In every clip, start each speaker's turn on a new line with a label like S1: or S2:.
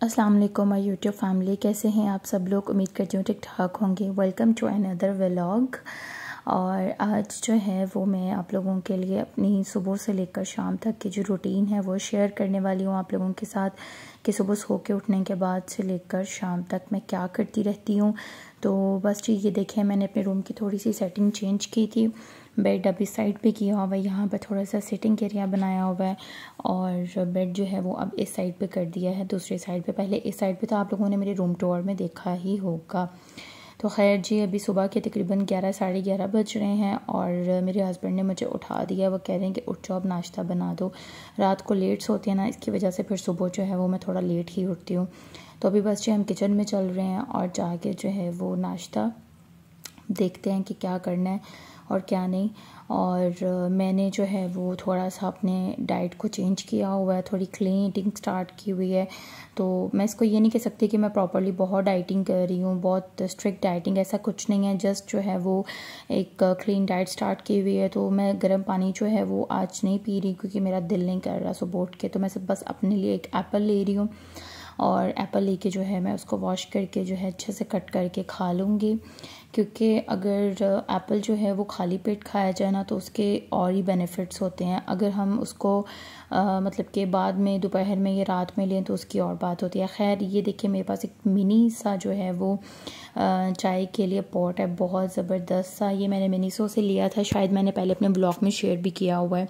S1: अस्सलाम वालेकुम, my YouTube family कैसे हैं आप सब लोग? उम्मीद करती हूँ ठीक ठाक होंगे। वेलकम टू अनदर व्लॉग और आज जो है, वो मैं आप लोगों के लिए अपनी सुबह से लेकर शाम तक की जो रूटीन है, वो शेयर करने वाली हूँ आप लोगों के साथ कि सुबह सो के उठने के बाद से लेकर शाम तक मैं क्या करती रहती हूँ। तो बस ये देखें, मैंने अपने रूम की थोड़ी सी सेटिंग चेंज की थी। बेड अभी साइड पे किया हुआ है, यहाँ पर थोड़ा सा सिटिंग एरिया बनाया हुआ है और बेड जो है वो अब इस साइड पे कर दिया है, दूसरी साइड पे। पहले इस साइड पे तो आप लोगों ने मेरे रूम टूर में देखा ही होगा। तो खैर जी, अभी सुबह के तकरीबन ग्यारह, साढ़े ग्यारह बज रहे हैं और मेरे हस्बैंड ने मुझे उठा दिया। वो कह रहे हैं कि, उठ जाओ नाश्ता बना दो। रात को लेट सोते हैं ना, इसकी वजह से फिर सुबह जो है वो मैं थोड़ा लेट ही उठती हूँ। तो अभी बस जी, हम किचन में चल रहे हैं और जाके जो है वो नाश्ता देखते हैं कि क्या करना है और क्या नहीं। और मैंने जो है वो थोड़ा सा अपने डाइट को चेंज किया हुआ है, थोड़ी क्लीन ईटिंग स्टार्ट की हुई है। तो मैं इसको ये नहीं कह सकती कि मैं प्रॉपरली बहुत डाइटिंग कर रही हूँ, बहुत स्ट्रिक्ट डाइटिंग ऐसा कुछ नहीं है। जस्ट जो है वो एक क्लीन डाइट स्टार्ट की हुई है। तो मैं गर्म पानी जो है वो आज नहीं पी रही क्योंकि मेरा दिल नहीं कर रहा सुबह उठ के। तो मैं सब बस अपने लिए एक एप्पल ले रही हूँ। और एप्पल लेके जो है मैं उसको वॉश करके जो है अच्छे से कट करके खा लूँगी। क्योंकि अगर एप्पल जो है वो खाली पेट खाया जाए ना तो उसके और ही बेनिफिट्स होते हैं। अगर हम उसको आ, मतलब कि बाद में दोपहर में या रात में लें तो उसकी और बात होती है। खैर ये देखिए मेरे पास एक मिनी सा जो है वो आ, चाय के लिए पॉट है। बहुत ज़बरदस्त सा। ये मैंने मिनीसो से लिया था। शायद मैंने पहले अपने ब्लॉग में शेयर भी किया हुआ है।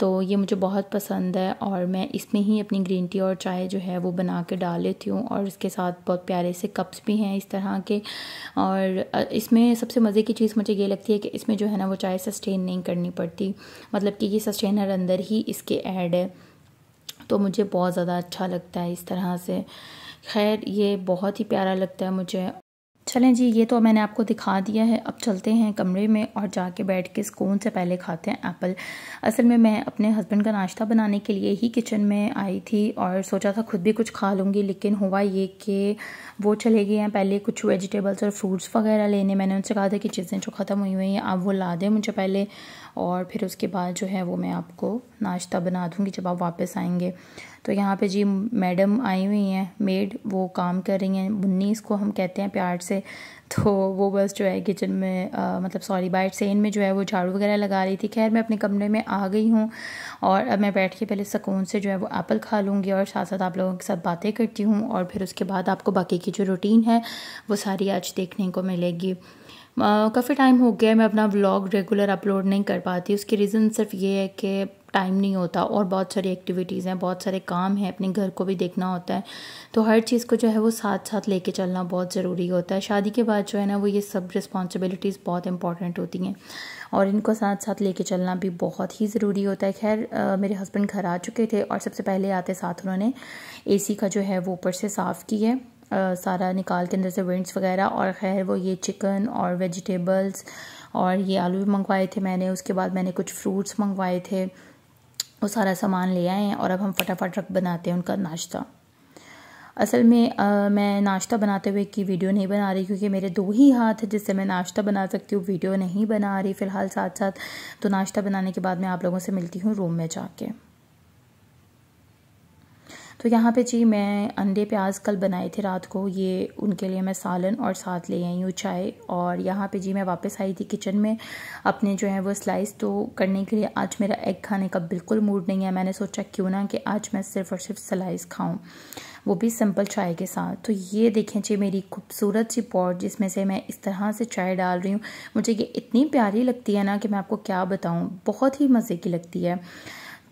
S1: तो ये मुझे बहुत पसंद है और मैं इसमें ही अपनी ग्रीन टी और चाय जो है वो बना के डाल लेती हूँ और इसके साथ बहुत प्यारे से कप्स भी हैं इस तरह के। और इसमें सबसे मज़े की चीज़ मुझे ये लगती है कि इसमें जो है ना वो चाय सस्टेन नहीं करनी पड़ती। मतलब कि ये सस्टेनर अंदर ही इसके ऐड है। तो मुझे बहुत ज़्यादा अच्छा लगता है इस तरह से। खैर, ये बहुत ही प्यारा लगता है मुझे चलें जी, ये तो मैंने आपको दिखा दिया है। अब चलते हैं कमरे में और जाके बैठ के सुकून से पहले खाते हैं एप्पल। असल में मैं अपने हस्बैंड का नाश्ता बनाने के लिए ही किचन में आई थी और सोचा था खुद भी कुछ खा लूँगी, लेकिन हुआ ये कि वो चले गए हैं पहले कुछ वेजिटेबल्स और फ्रूट्स वगैरह लेने। मैंने उनसे कहा था कि चीज़ें जो ख़त्म हुई हुई हैं, आप वो ला दें मुझे पहले और फिर उसके बाद जो है वो मैं आपको नाश्ता बना दूँगी जब आप वापस आएँगे। तो यहाँ पे जी मैडम आई हुई हैं मेड वो काम कर रही हैं। मुन्नी इसको हम कहते हैं प्यार से। तो वो बस जो है किचन में आ, मतलब सॉरी बाइट सेन में जो है वो झाड़ू वगैरह लगा रही थी। खैर मैं अपने कमरे में आ गई हूँ और अब मैं बैठ के पहले सुकून से जो है वो एप्पल खा लूँगी और साथ साथ आप लोगों के साथ बातें करती हूँ और फिर उसके बाद आपको बाकी की जो रूटीन है वो सारी आज देखने को मिलेगी। काफ़ी टाइम हो गया मैं अपना व्लॉग रेगुलर अपलोड नहीं कर पाती। उसकी रीज़न सिर्फ़ ये है कि टाइम नहीं होता और बहुत सारी एक्टिविटीज़ हैं, बहुत सारे काम हैं, अपने घर को भी देखना होता है। तो हर चीज़ को जो है वो साथ साथ लेके चलना बहुत ज़रूरी होता है। शादी के बाद जो है ना, वो ये सब रिस्पॉन्सिबिलिटीज़ बहुत इंपॉर्टेंट होती हैं। और इनको साथ साथ लेके चलना भी बहुत ही ज़रूरी होता है। खैर मेरे हस्बैंड घर आ चुके थे और सबसे पहले आते साथ उन्होंने ए का जो है वो ऊपर से साफ़ की है। सारा निकाल के अंदर से वेंट्स वगैरह और खैर, वो ये चिकन और वेजिटेबल्स और ये आलू भी मंगवाए थे मैंने। उसके बाद मैंने कुछ फ्रूट्स मंगवाए थे। वो सारा सामान ले आए हैं और अब हम फटाफट रख बनाते हैं उनका नाश्ता। असल में आ, मैं नाश्ता बनाते हुए की वीडियो नहीं बना रही क्योंकि मेरे दो ही हाथ है जिससे मैं नाश्ता बना सकती हूँ। वीडियो नहीं बना रही फ़िलहाल साथ साथ तो नाश्ता बनाने के बाद मैं आप लोगों से मिलती हूँ रूम में जाके। तो यहाँ पे जी मैं अंडे प्याज कल बनाए थे रात को, ये उनके लिए मैं सालन और साथ ले आई हूँ चाय। और यहाँ पे जी मैं वापस आई थी किचन में अपने जो है वो स्लाइस तो करने के लिए आज मेरा एग खाने का बिल्कुल मूड नहीं है। मैंने सोचा क्यों ना कि आज मैं सिर्फ़ और सिर्फ़ स्लाइस खाऊँ, वो भी सिंपल चाय के साथ। तो ये देखें जी मेरी खूबसूरत सी पॉट जिसमें से मैं इस तरह से चाय डाल रही हूँ। मुझे ये इतनी प्यारी लगती है ना कि मैं आपको क्या बताऊँ, बहुत ही मज़े की लगती है।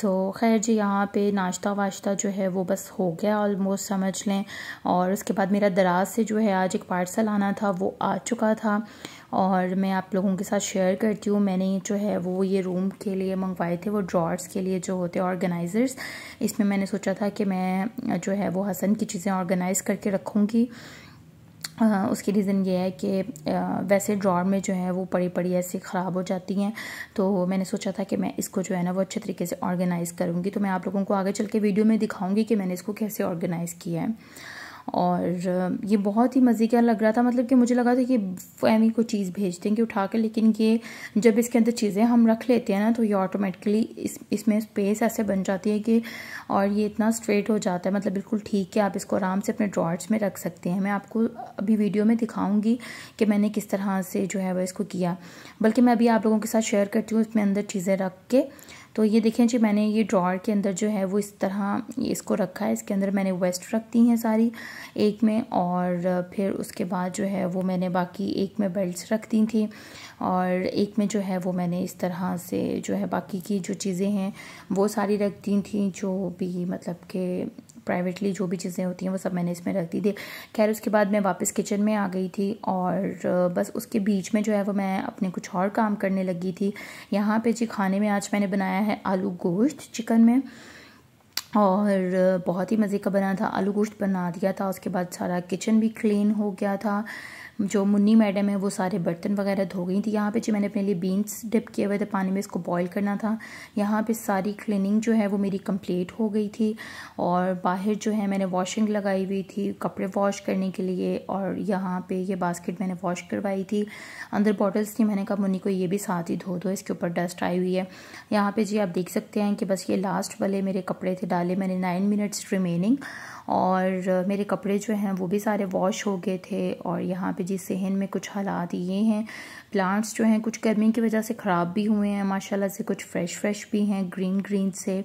S1: तो खैर जी, यहाँ पे नाश्ता वाश्ता जो है वो बस हो गया ऑलमोस्ट समझ लें। और उसके बाद मेरा दराज से जो है आज एक पार्सल आना था, वो आ चुका था। और मैं आप लोगों के साथ शेयर करती हूँ, मैंने जो है वो ये रूम के लिए मंगवाए थे, वो ड्रॉर्स के लिए जो होते ऑर्गेनाइज़र्स इसमें मैंने सोचा था कि मैं जो है वो हसन की चीज़ें ऑर्गेनाइज़ करके रखूँगी। उसकी रीज़न ये है कि वैसे ड्रॉर में जो है वो पड़ी पड़ी ऐसी ख़राब हो जाती हैं। तो मैंने सोचा था कि मैं इसको जो है ना वो अच्छे तरीके से ऑर्गेनाइज़ करूँगी। तो मैं आप लोगों को आगे चल के वीडियो में दिखाऊँगी कि मैंने इसको कैसे ऑर्गेनाइज़ किया है। और ये बहुत ही मज़े का लग रहा था। मतलब कि मुझे लगा था कि फैमी को चीज़ भेज देंगे उठा कर लेकिन ये जब इसके अंदर चीज़ें हम रख लेते हैं ना तो ये ऑटोमेटिकली इस, इसमें स्पेस ऐसे बन जाती है कि, और ये इतना स्ट्रेट हो जाता है। मतलब बिल्कुल ठीक है, आप इसको आराम से अपने ड्रॉर्स में रख सकते हैं। मैं आपको अभी वीडियो में दिखाऊँगी कि मैंने किस तरह से जो है वह इसको किया। बल्कि मैं अभी आप लोगों के साथ शेयर करती हूँ, इसमें अंदर चीज़ें रख के। तो ये देखें जी, मैंने ये ड्रॉर के अंदर जो है वो इस तरह इसको रखा है। इसके अंदर मैंने वेस्ट रख दी हैं सारी एक में और फिर उसके बाद जो है वो मैंने बाकी एक में बेल्ट रख दी थी और एक में जो है वो मैंने इस तरह से जो है बाकी की जो चीज़ें हैं वो सारी रख दी थी जो भी मतलब के प्राइवेटली जो भी चीज़ें होती हैं, वो सब मैंने इसमें रख दी थी। खैर, उसके बाद मैं वापस किचन में आ गई थी और बस उसके बीच में जो है वो मैं अपने कुछ और काम करने लगी थी। यहाँ पे जी खाने में आज मैंने बनाया है आलू गोश्त चिकन में और बहुत ही मज़े का बना था। आलू गोश्त बना दिया था, उसके बाद सारा किचन भी क्लीन हो गया था। जो मुन्नी मैडम है, वो सारे बर्तन वगैरह धो गई थी। यहाँ पे जी मैंने अपने लिए बीन्स डिप किए हुए थे, पानी में इसको बॉईल करना था। यहाँ पे सारी क्लीनिंग जो है, वो मेरी कंप्लीट हो गई थी। और बाहर जो है, मैंने वॉशिंग लगाई हुई थी कपड़े वॉश करने के लिए। और यहाँ पे ये बास्केट मैंने वॉश करवाई थी। अंदर बॉटल्स थी, मैंने कहा, मुन्नी को ये भी साथ ही धो दो, इसके ऊपर डस्ट आई हुई है। यहाँ पर जी आप देख सकते हैं कि बस ये लास्ट वाले मेरे कपड़े थे, डाले मैंने नाइन मिनट्स रिमेनिंग और मेरे कपड़े जो हैं वो भी सारे वॉश हो गए थे और यहाँ पे जी सहन में कुछ हालात ये हैं। प्लांट्स जो हैं कुछ गर्मी की वजह से ख़राब भी हुए हैं, माशाल्लाह से कुछ फ्रेश फ्रेश भी हैं ग्रीन ग्रीन से।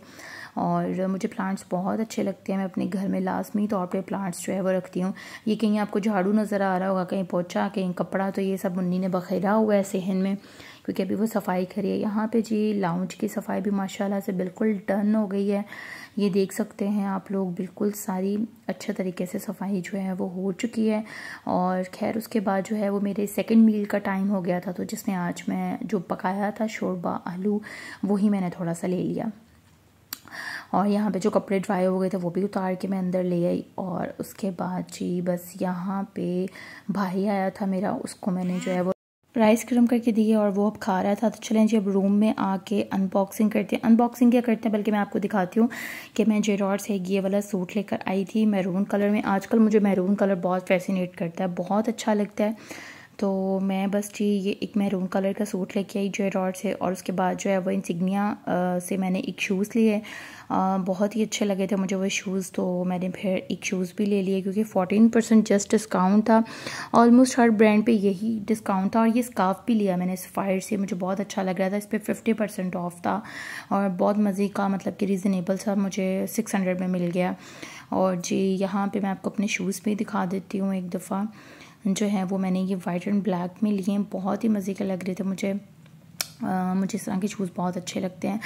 S1: और मुझे प्लांट्स बहुत अच्छे लगते हैं, मैं अपने घर में लाजमी तौर पर प्लांट्स जो है वो रखती हूँ। ये कहीं आपको झाड़ू नज़र आ रहा होगा, कहीं पोछा, कहीं कपड़ा तो ये सब मुन्नी ने बखेरा हुआ है सहन में। क्योंकि अभी वो सफ़ाई करी है। यहाँ पे जी लाउंज की सफ़ाई भी माशाल्लाह से बिल्कुल डन हो गई है। ये देख सकते हैं आप लोग, बिल्कुल सारी अच्छे तरीके से सफ़ाई जो है वो हो चुकी है। और खैर, उसके बाद जो है वो मेरे सेकंड मील का टाइम हो गया था तो जिसमें आज मैं जो पकाया था, शोरबा, आलू, वही मैंने थोड़ा सा ले लिया। और यहाँ पे जो कपड़े ड्राई हो गए थे, वो भी उतार के मैं अंदर ले आई। और उसके बाद जी, बस यहाँ पे भाई आया था मेरा, उसको मैंने जो है वो राइस क्रम करके दिए और वो अब खा रहा था। तो चलें जी, अब रूम में आके अनबॉक्सिंग करते हैं। अनबॉक्सिंग क्या करते हैं? बल्कि मैं आपको दिखाती हूँ कि मैं जेरॉड से ये वाला सूट लेकर आई थी। मैरून कलर में। आजकल मुझे मैरून कलर बहुत फैसिनेट करता है, बहुत अच्छा लगता है। तो मैं बस जी, ये एक मैरून कलर का सूट लेके आई जो रॉड से और उसके बाद जो है वो इंसिग्निया से मैंने एक शूज़ लिए बहुत ही अच्छे लगे थे मुझे वो शूज़ तो मैंने फिर एक शूज़ भी ले लिए क्योंकि फोर्टीन परसेंट जस्ट डिस्काउंट था। ऑलमोस्ट हर ब्रांड पे यही डिस्काउंट था और ये स्काफ भी लिया मैंने सफ़ायर से, मुझे बहुत अच्छा लग रहा था। इस पर फिफ्टी परसेंट ऑफ़ था और बहुत मज़े का मतलब कि रीज़नेबल सा मुझे सिक्स हंड्रेड में मिल गया। और जी, यहाँ पर मैं आपको अपने शूज़ भी दिखा देती हूँ एक दफ़ा। जो है वो मैंने ये वाइट एंड ब्लैक में लिए हैं। बहुत ही मज़े के लग रहे थे मुझे। आ, मुझे इस तरह के शूज़ बहुत अच्छे लगते हैं।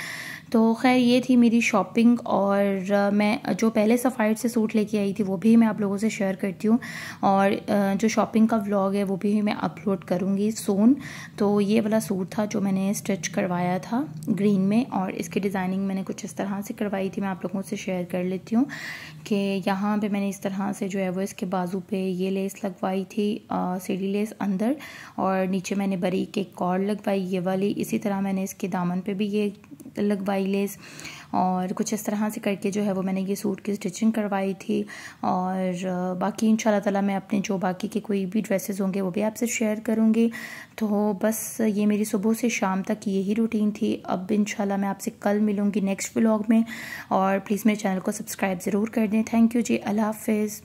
S1: तो खैर ये थी मेरी शॉपिंग और मैं जो पहले सफ़ाइट से सूट लेके आई थी वो भी मैं आप लोगों से शेयर करती हूँ। और जो शॉपिंग का व्लॉग है वो भी मैं अपलोड करूँगी सोन तो ये वाला सूट था जो मैंने स्टिच करवाया था ग्रीन में और इसकी डिज़ाइनिंग मैंने कुछ इस तरह से करवाई थी मैं आप लोगों से शेयर कर लेती हूँ कि यहाँ पर मैंने इस तरह से जो है वो इसके बाजू पर ये लेस लगवाई थी सीढ़ी लेस अंदर और नीचे मैंने बरीक एक कॉर्ड लगवाई ये वाली इसी तरह मैंने इसके दामन पे भी ये लगवाई लेस और कुछ इस तरह से करके जो है वो मैंने ये सूट की स्टिचिंग करवाई थी और बाकी इन ताला मैं अपने जो बाकी के कोई भी ड्रेसेस होंगे वो भी आपसे शेयर करूँगी। तो बस ये मेरी सुबह से शाम तक यही रूटीन थी। अब इन मैं आपसे कल मिलूँगी नेक्स्ट ब्लॉग में और प्लीज़ मेरे चैनल को सब्सक्राइब ज़रूर कर दें। थैंक यू जी, अल्लाह हाफिज़।